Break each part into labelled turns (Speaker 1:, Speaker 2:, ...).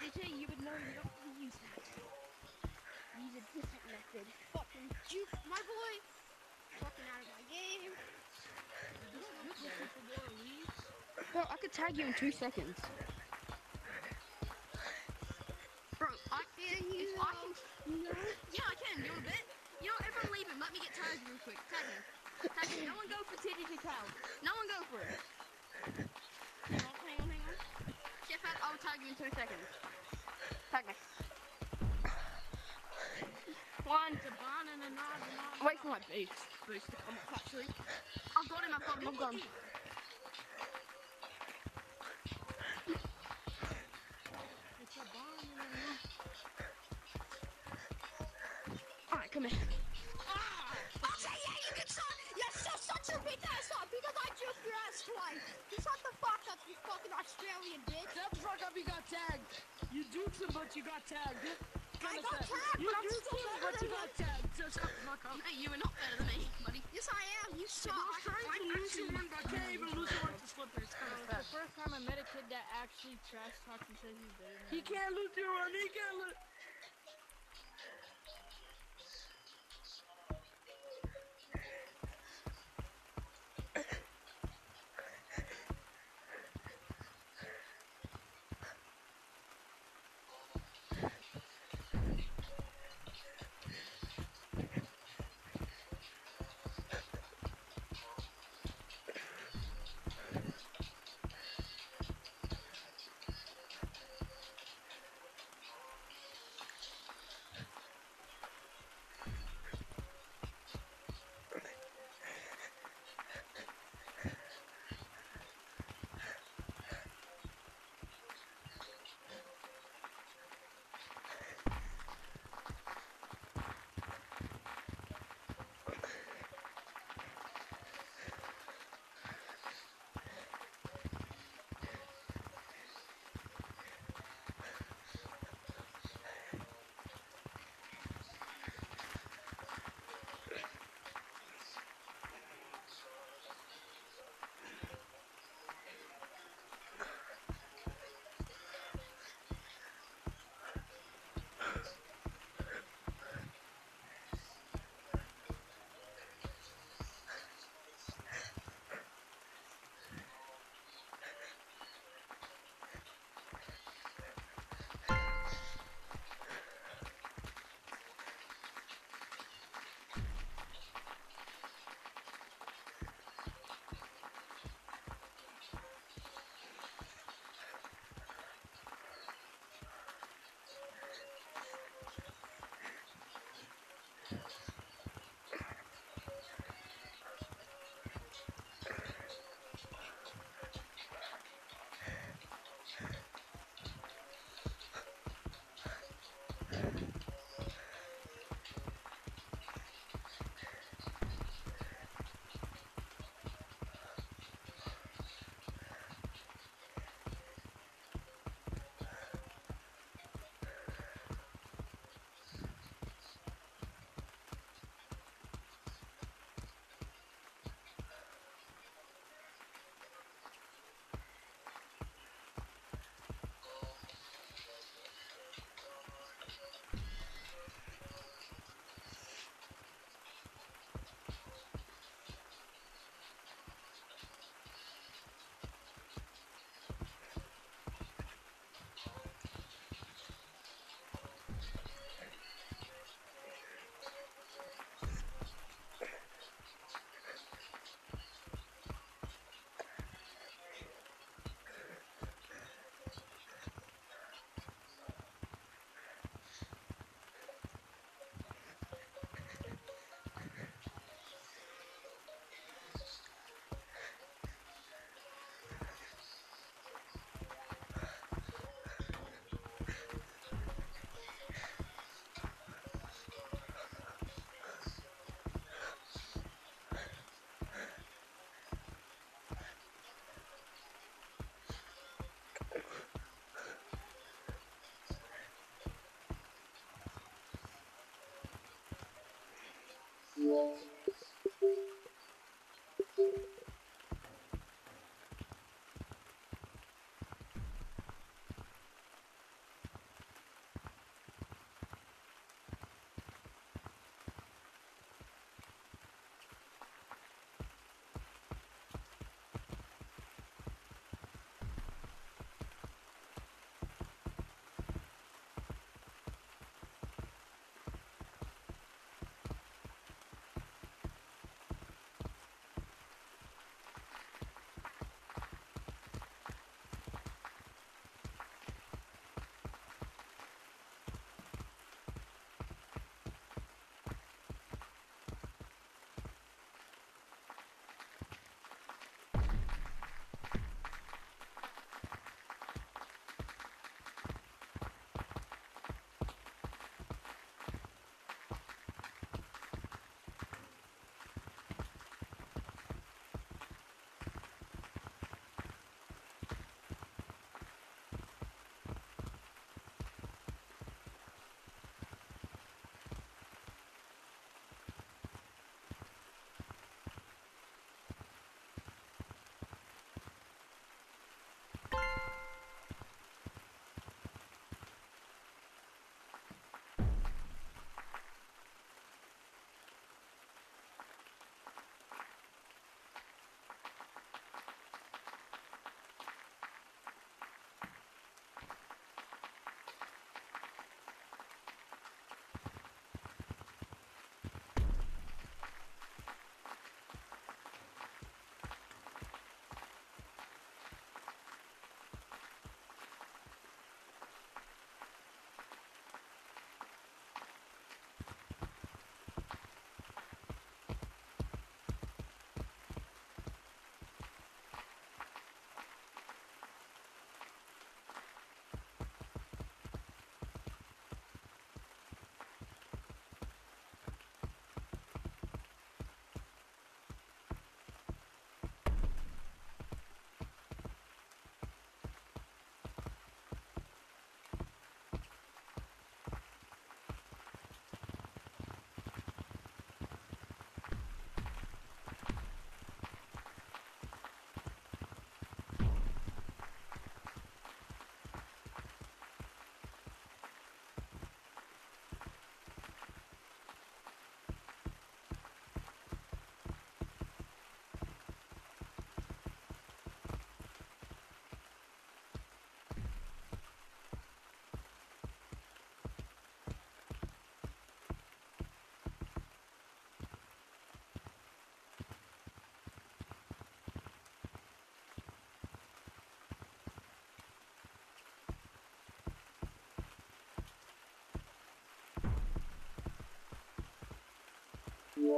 Speaker 1: DJ, you would know you don't have to use that. Use a different method.
Speaker 2: Fucking juke my boy. Fucking out of my game.
Speaker 1: Bro, I could tag you in two seconds. Bro, I
Speaker 2: Can you?
Speaker 1: if I can. Yeah, I can. You want a bit? You know, everyone leave him. Let me get tagged real quick. Tag me. Tag me. No one go for TDT Cow. No one go for it. I'll tag you in two seconds. Tag me. One. Wait for my boost. Boost to come up, actually. I've got him, I've got him, I've got him.
Speaker 2: You
Speaker 3: got tagged. You duked him, but you got tagged.
Speaker 2: I
Speaker 3: Kinda
Speaker 2: got
Speaker 3: sad.
Speaker 2: tagged,
Speaker 3: You
Speaker 2: but I'm still better
Speaker 3: but you
Speaker 2: than
Speaker 3: got tagged. So shut the fuck up.
Speaker 1: Hey, you are not better than me, buddy.
Speaker 2: Yes, I am. You suck.
Speaker 3: I was trying to lose you one, but I can't even lose you one to slippers.
Speaker 4: The first time I met a kid that actually trash talked and said he's better than
Speaker 3: He can't lose you one. He can't lose.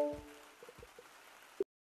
Speaker 1: Alright.